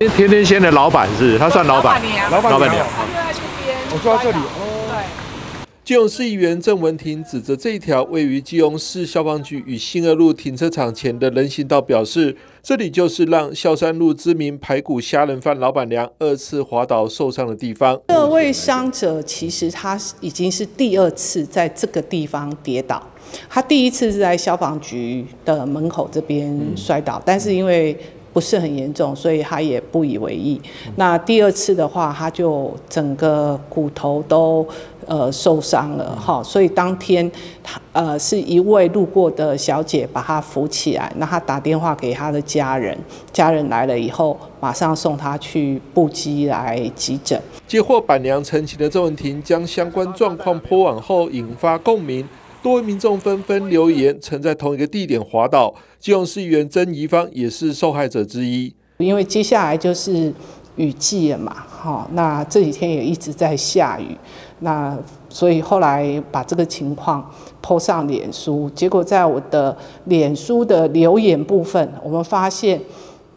天天鲜的老板是，他算老板，老板老板娘。就在这边，我坐在这里。哦。对。基隆市议员郑文婷指着这一条位于基隆市消防局与新二路停车场前的人行道，表示这里就是让孝山路知名排骨虾仁饭老板娘二次滑倒受伤的地方。这位伤者其实他已经是第二次在这个地方跌倒，他第一次是在消防局的门口这边摔倒，但是因为不是很严重，所以他也不以为意。那第二次的话，他就整个骨头都呃受伤了哈，所以当天他呃是一位路过的小姐把他扶起来，那他打电话给他的家人，家人来了以后，马上送他去布基来急诊。接获板娘陈情的周文婷将相关状况泼网后，引发共鸣。多位民众纷纷留言，曾在同一个地点滑倒。基隆市议员曾怡芳也是受害者之一。因为接下来就是雨季了嘛，哈，那这几天也一直在下雨，那所以后来把这个情况抛上脸书，结果在我的脸书的留言部分，我们发现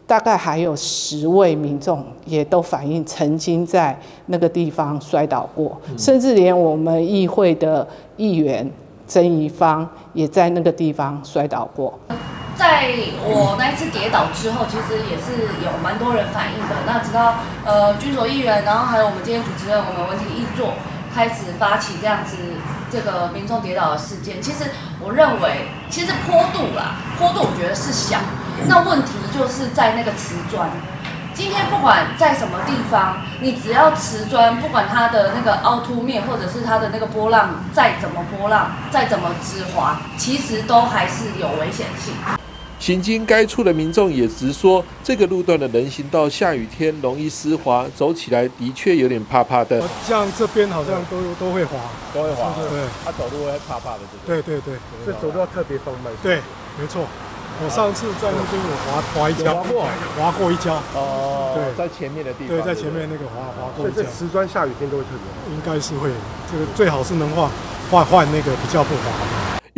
大概还有十位民众也都反映曾经在那个地方摔倒过，甚至连我们议会的议员。曾怡芳也在那个地方摔倒过。在我那一次跌倒之后，其实也是有蛮多人反映的。那直到呃军所议员，然后还有我们今天主持人我们文体一座开始发起这样子这个民众跌倒的事件。其实我认为，其实坡度啦，坡度我觉得是小，那问题就是在那个瓷砖。今天不管在什么地方，你只要瓷砖，不管它的那个凹凸面，或者是它的那个波浪再怎么波浪，再怎么直滑，其实都还是有危险性。行经该处的民众也直说，这个路段的人行道下雨天容易湿滑，走起来的确有点怕怕的。像这边好像都都会滑，都会滑。对，他走路会怕怕的，对对对，所以走路要特别放慢。对，没错。我上次在那边有滑滑一跤，滑过，滑过一跤。哦，对，在前面的地方。对，在前面那个滑滑过一跤。所以这瓷砖下雨天都会特别。应该是会，这个最好是能换换换那个比较不滑。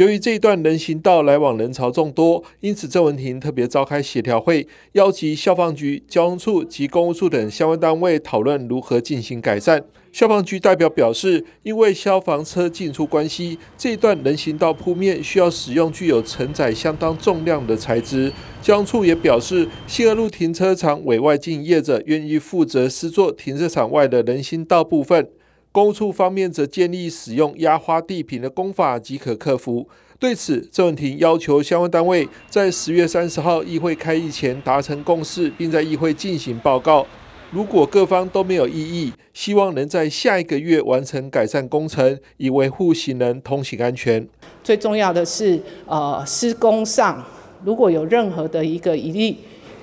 由于这一段人行道来往人潮众多，因此郑文婷特别召开协调会，邀集消防局、交通处及公务处等相关单位讨论如何进行改善。消防局代表表示，因为消防车进出关系，这一段人行道铺面需要使用具有承载相当重量的材质。交通处也表示，新二路停车场委外经营业者愿意负责施作停车场外的人行道部分。公处方面则建议使用压花地坪的工法即可克服。对此，郑文婷要求相关单位在十月三十号议会开议前达成共识，并在议会进行报告。如果各方都没有异议，希望能在下一个月完成改善工程，以维护行人通行安全。最重要的是，呃，施工上如果有任何的一个疑虑。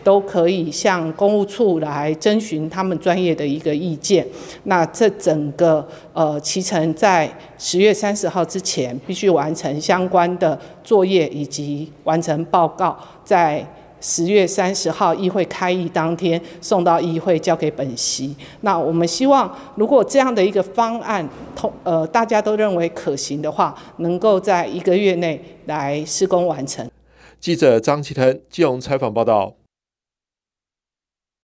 都可以向公务处来征询他们专业的一个意见。那这整个呃期程在十月三十号之前必须完成相关的作业以及完成报告，在十月三十号议会开议当天送到议会交给本席。那我们希望如果这样的一个方案通呃大家都认为可行的话，能够在一个月内来施工完成。记者张其腾、基隆采访报道。